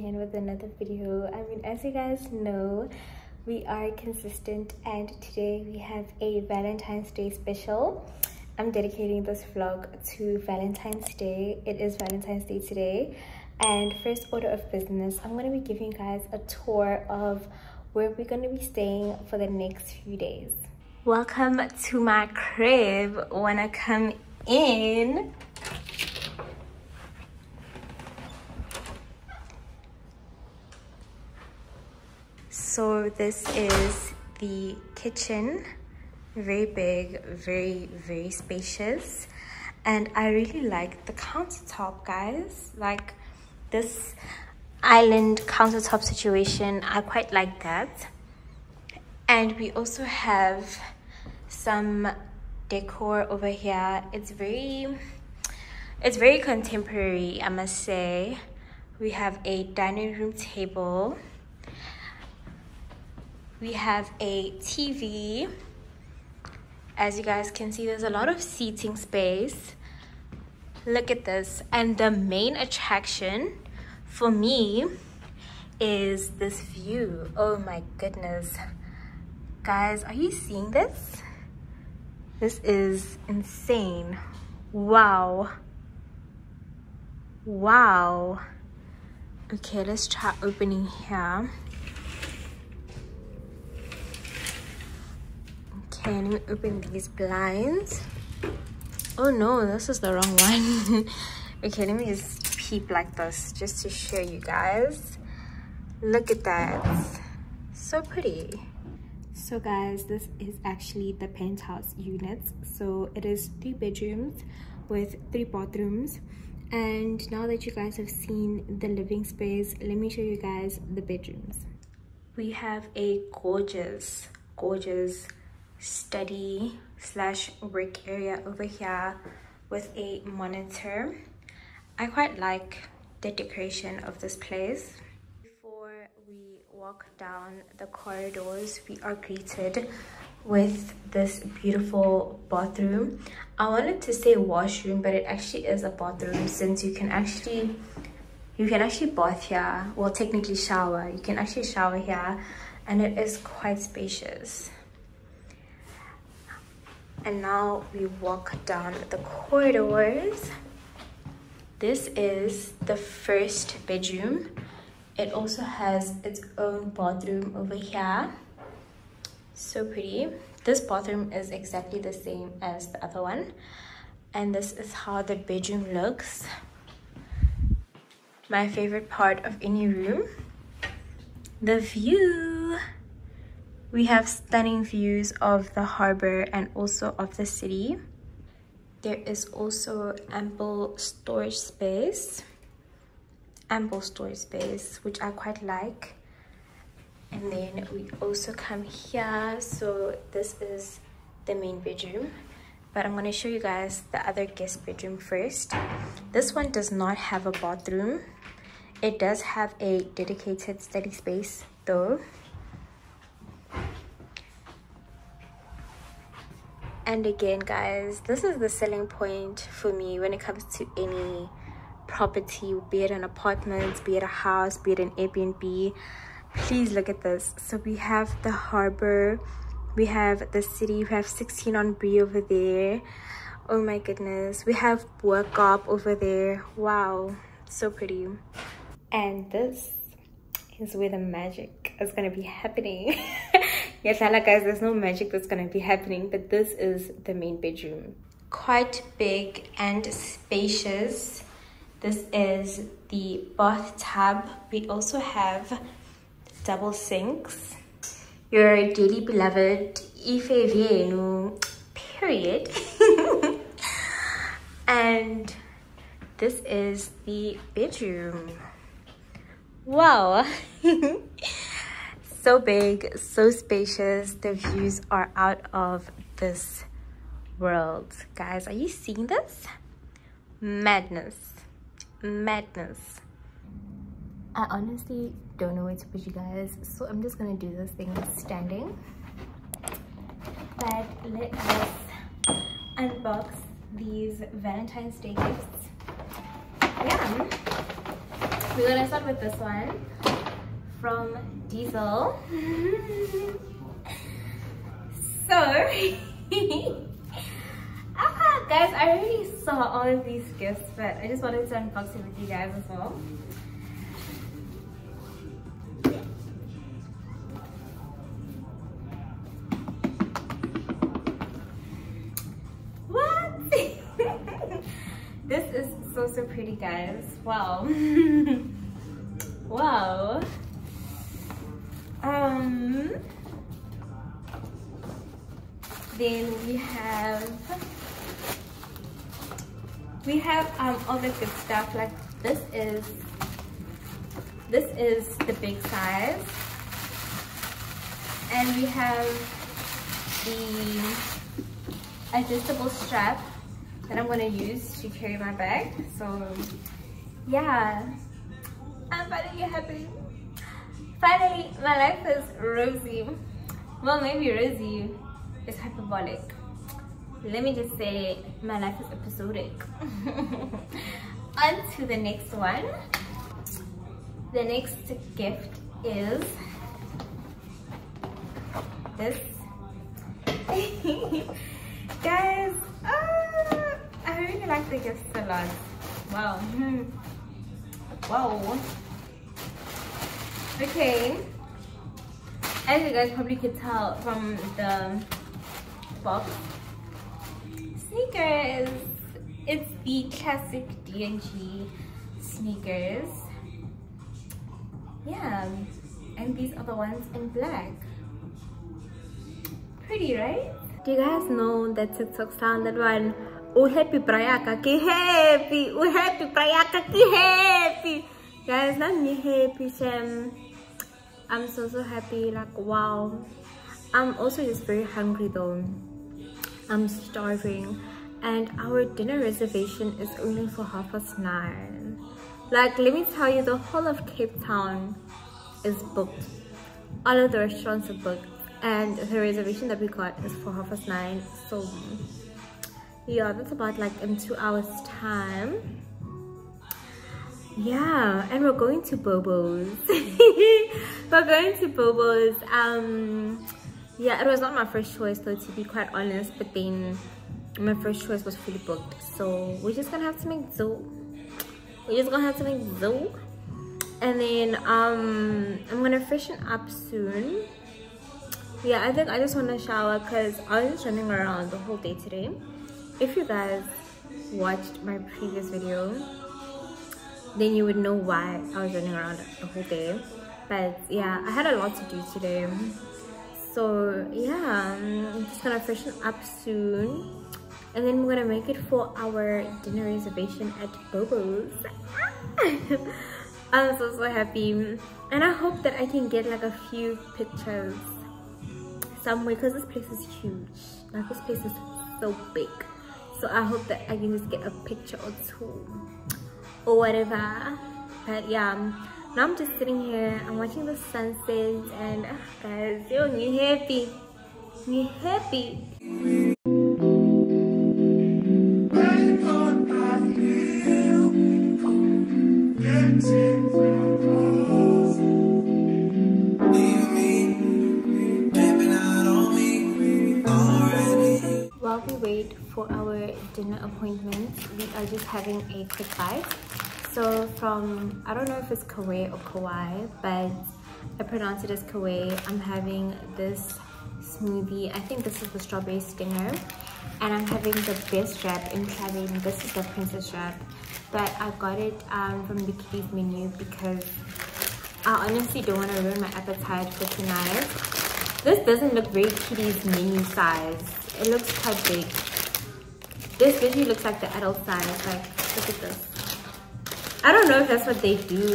again with another video. I mean as you guys know we are consistent and today we have a valentine's day special. I'm dedicating this vlog to valentine's day. It is valentine's day today. And first order of business i'm going to be giving you guys a tour of where we're going to be staying for the next few days. Welcome to my crib. When i come in so this is the kitchen. Very big very very spacious. And i really like the countertop guys. Like this island countertop situation i quite like that. And we also have some decor over here. It's very it's very contemporary i must say. We have a dining room table we have a TV. As you guys can see, there's a lot of seating space. Look at this. And the main attraction for me is this view. Oh my goodness. Guys, are you seeing this? This is insane. Wow. Wow. Okay, let's try opening here. Let me open these blinds. Oh no, this is the wrong one. okay, let me just peep like this just to show you guys. Look at that. So pretty. So guys, this is actually the penthouse units. So it is three bedrooms with three bathrooms. And now that you guys have seen the living space, let me show you guys the bedrooms. We have a gorgeous, gorgeous study slash work area over here with a monitor. I quite like the decoration of this place. Before we walk down the corridors we are greeted with this beautiful bathroom. I wanted to say washroom but it actually is a bathroom since you can actually you can actually bath here. Well technically shower. You can actually shower here and it is quite spacious and now we walk down the corridors. This is the first bedroom. It also has its own bathroom over here. So pretty. This bathroom is exactly the same as the other one. And this is how the bedroom looks. My favorite part of any room. The view we have stunning views of the harbor and also of the city. There is also ample storage space, ample storage space, which I quite like. And then we also come here. So this is the main bedroom but I'm going to show you guys the other guest bedroom first. This one does not have a bathroom. It does have a dedicated study space though. And again guys this is the selling point for me when it comes to any property be it an apartment be it a house be it an airbnb. Please look at this. So we have the harbor we have the city we have 16 on Bree over there. Oh my goodness we have work up over there. Wow so pretty. And this is where the magic is going to be happening yes guys there's no magic that's going to be happening but this is the main bedroom. Quite big and spacious. This is the bathtub. We also have double sinks. Your dearly beloved ife vienu period. And this is the bedroom. Wow so big so spacious the views are out of this world. Guys are you seeing this? Madness. Madness. I honestly don't know where to put you guys so i'm just gonna do this thing standing. But let us unbox these valentine's day gifts. Yeah. We're gonna start with this one from Diesel. so, ah, guys, I already saw all of these gifts, but I just wanted to unbox it with you guys as well. this is so so pretty guys. Wow. Wow um then we have we have um all the good stuff like this is this is the big size and we have the adjustable strap that I'm gonna use to carry my bag. So yeah, I'm finally happy. Finally, my life is rosy. Well, maybe rosy is hyperbolic. Let me just say my life is episodic. On to the next one. The next gift is this. Guys, ah, I really like the gift salad. Wow. wow. Okay. As you guys probably could tell from the box, sneakers. It's the classic D&G sneakers. Yeah. And these are the ones in black. Pretty, right? Do you guys know that TikTok sound that one? Oh happy prayaka ki happy. Oh happy prayaka ki happy. Guys, not me happy Sam. I'm so so happy. Like wow. I'm also just very hungry though. I'm starving. And our dinner reservation is only for half past nine. Like let me tell you the whole of Cape Town is booked. All of the restaurants are booked and the reservation that we got is for half past nine so yeah that's about like in two hours time yeah and we're going to bobo's. We're going to bobo's um yeah it was not my first choice though to be quite honest but then my first choice was fully booked. So we're just gonna have to make do. We're just gonna have to make do. And then um i'm gonna freshen up soon. Yeah i think i just want to shower because i was just running around the whole day today. If you guys watched my previous video then you would know why i was running around the whole day. But yeah i had a lot to do today. So yeah i'm just gonna freshen up soon. And then we're gonna make it for our dinner reservation at bobo's. I'm so so happy. And i hope that i can get like a few pictures somewhere because this place is huge. Like this place is so big. So i hope that i can just get a picture or two or whatever. But yeah now i'm just sitting here i'm watching the sunset and uh, guys yo you happy. You happy for our dinner appointment. We are just having a quick bite. So from i don't know if it's Kauai or Kauai but i pronounce it as Kauai i'm having this smoothie. I think this is the strawberry stinger. And i'm having the best wrap in having this is the princess wrap. But i got it um, from the kiddies menu because i honestly don't want to ruin my appetite for tonight. This doesn't look very kiddies menu size. It looks quite big this visually looks like the adult size. Like, look at this. I don't know if that's what they do.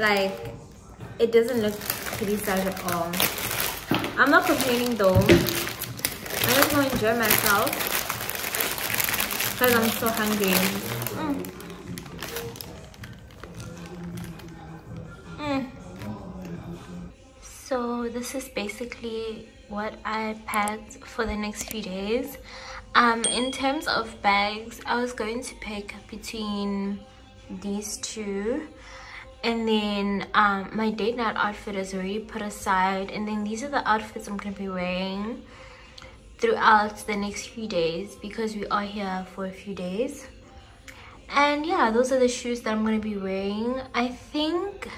Like, it doesn't look pretty size at all. I'm not complaining though. I'm just gonna enjoy myself. Because I'm so hungry. Mm. Mm. So this is basically what I packed for the next few days um in terms of bags i was going to pick between these two. And then um, my date night outfit is already put aside. And then these are the outfits i'm gonna be wearing throughout the next few days because we are here for a few days. And yeah those are the shoes that i'm going to be wearing. I think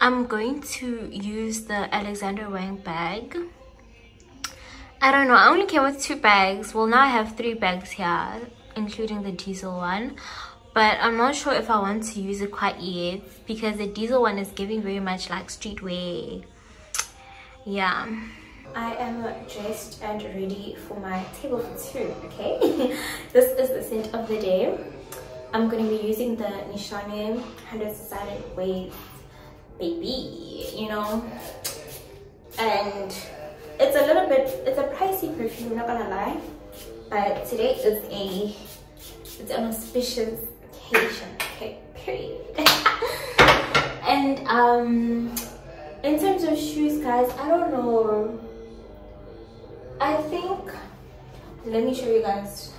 i'm going to use the alexander wang bag i don't know i only came with two bags well now i have three bags here including the diesel one but i'm not sure if i want to use it quite yet because the diesel one is giving very much like streetwear yeah I am dressed and ready for my table for two, okay? this is the scent of the day. I'm going to be using the Nishane 100 Silent Ways Baby, you know? And it's a little bit, it's a pricey perfume, not gonna lie. But today is a, it's an auspicious occasion, okay? Period. and um, in terms of shoes, guys, I don't know I think, let me show you guys.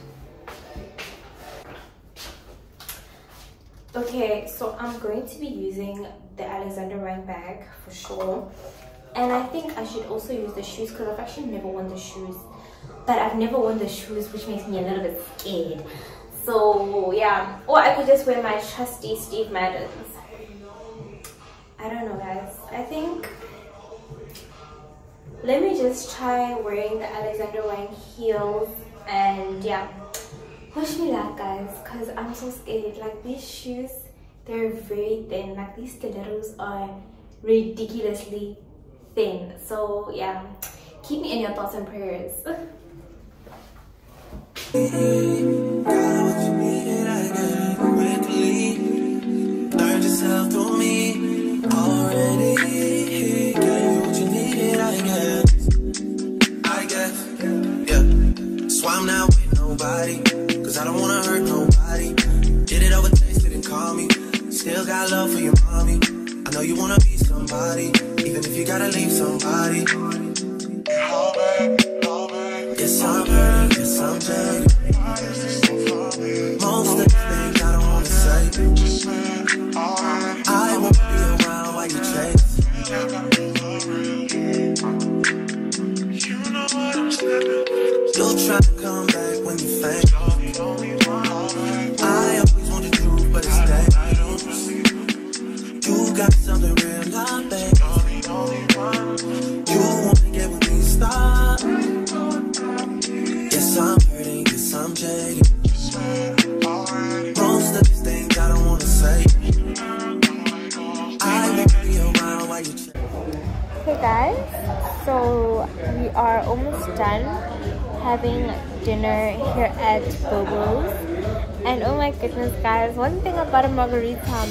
Okay, so I'm going to be using the Alexander Wang bag for sure. And I think I should also use the shoes because I've actually never worn the shoes. But I've never worn the shoes, which makes me a little bit scared. So yeah, or I could just wear my trusty Steve Maddens. I don't know guys. I think let me just try wearing the Alexander Wang heels and yeah wish me luck guys because I'm so scared like these shoes they're very thin like these stilettos are ridiculously thin so yeah keep me in your thoughts and prayers I'm with nobody. Cause I don't wanna hurt nobody. Did it over text, didn't call me. Still got love for your mommy. I know you wanna be somebody. Even if you gotta leave somebody. Yes, I'm hurt, yes, I'm jaded. Most of the things I don't wanna say. I won't be around while you chase. You'll try to come back when you faint. Dinner here at Bobo's. And oh my goodness, guys, one thing about a margarita,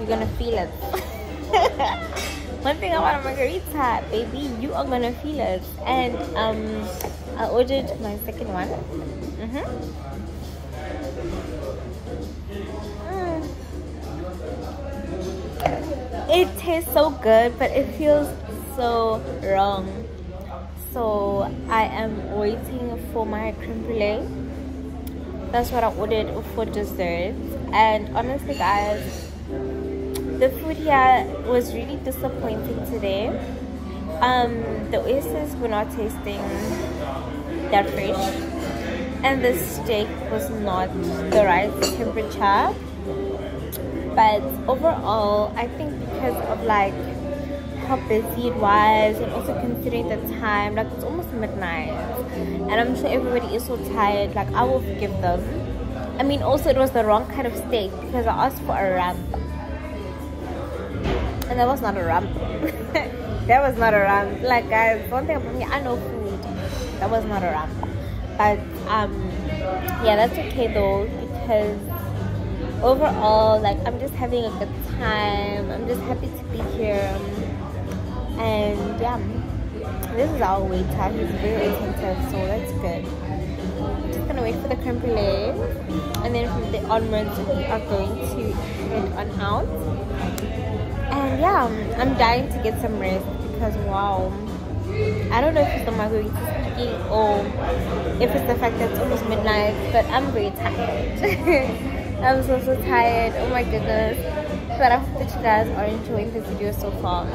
you're gonna feel it. one thing about a margarita, baby, you are gonna feel it. And um, I ordered my second one. Mm -hmm. mm. It tastes so good, but it feels so wrong so i am waiting for my creme brulee. That's what i ordered for dessert. And honestly guys the food here was really disappointing today. Um the oysters were not tasting that fresh. And the steak was not the right temperature. But overall i think because of like how busy it was and also considering the time like it's almost midnight. And i'm sure everybody is so tired like i will forgive them. I mean also it was the wrong kind of steak because i asked for a rump and that was not a rump that was not a rump like guys one thing about me i know food. That was not a rump but um yeah that's okay though because overall like i'm just having a good time. I'm just happy to be here and yeah this is our waiter he's very attentive so that's good I'm just gonna wait for the creme brulee and then from the onwards we are going to head on out and yeah I'm dying to get some rest because wow I don't know if it's the margarita speaking or if it's the fact that it's almost midnight but I'm very tired I'm so so tired. Oh my goodness. But I hope that you guys are enjoying this video so far.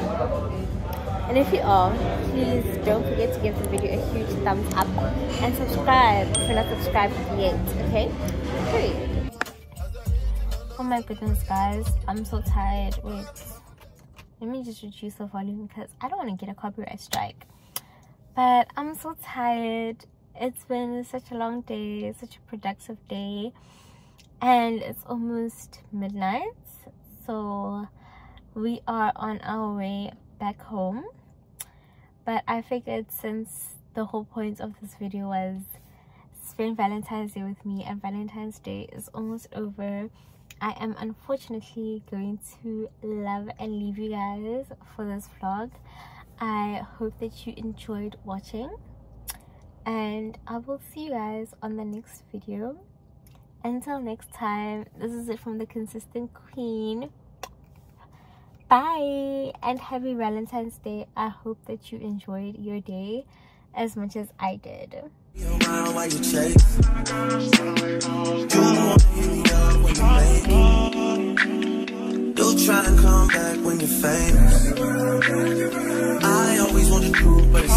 And if you are, please don't forget to give the video a huge thumbs up and subscribe if you're not subscribed yet, okay? Period. Oh my goodness, guys. I'm so tired. Wait. Let me just reduce the volume because I don't want to get a copyright strike. But I'm so tired. It's been such a long day, such a productive day. And it's almost midnight. So we are on our way back home but I figured since the whole point of this video was spend Valentine's Day with me and Valentine's Day is almost over I am unfortunately going to love and leave you guys for this vlog. I hope that you enjoyed watching and I will see you guys on the next video. Until next time this is it from the consistent queen bye and happy valentine's day. I hope that you enjoyed your day as much as i did. Try and come back when you're famous. I always but